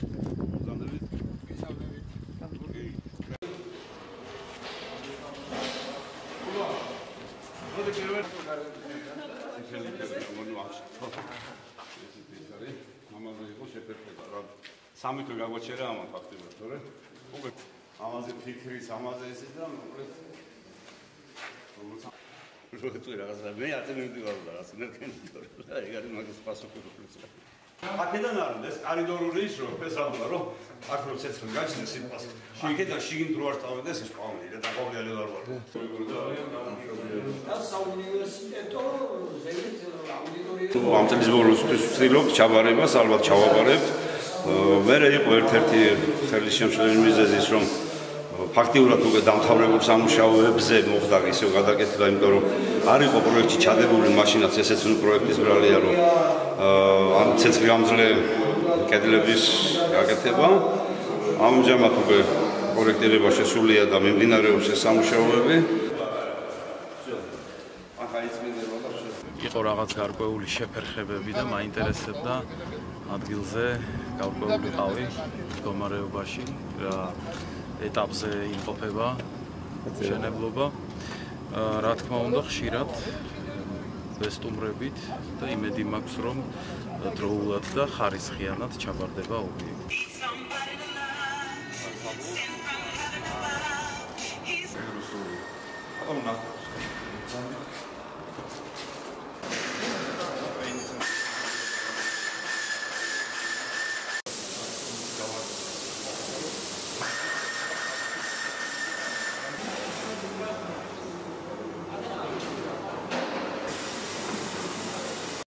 მოგზავნებით. გესალმებით. კი. ულო. მოდი პირველ ხელით გამონვაშ. ესეთი არის. ამაზე იყო შეფერხება რა. სამი თვე გაგვაჩერა ამ ფაქტიურად, თორე უკვე ამაზე ფიქრის, ამაზე ესეც და მოკლედ როგორც როცა რაღაცა მე აწერ მივდივარ და რაღაც ნერკენ და ეგ არის მაგის პასუხი უფრო აქედან არის ეს კორიდორული ის რომ ეს რაღაცა რომ აქ რო ცეცხლი გაჩნდეს სიტყვას აქედან შიგნით რო არ თავედეს ეს პაუნი და დაყოლიალი ვარ ვარ. და საუნივერსიტეტო ზედით აუდიტორია ამ წლის ბოლოს ვცდილობთ ჩაბარებას ალბათ ჩავაბარებთ მე იყო ერთ-ერთი ხელის შემშლელი მიზეზი ის რომ ფაქტიურად უკვე დამთავრებულ სამუშაოებზე მოხდა ისე გადაკეთება, იმიტომ რომ არ იყო პროექტი ჩადებული, მაშინაც ესეც ნუ პროექტის ბრალია, რომ ამ ცეცხლი გამძლე კედლების გაკეთება. ამჟამად უკვე პროექტირება შესულია და მიმდინარეობს ეს სამუშაოები. იყო რაღაც გარკვეული შეფერხებები და მაინტერესებდა ადგილზე გარკვეულიყავი მდგომარეობაში რა ეტაპზე იმყოფება შენებლობა. რა თქმა უნდა, ხშირად ვესტუმრებით და იმედი მაქვს რომ დროულად და ხარისხიანად ჩაბარდება ობიექტი. აკონა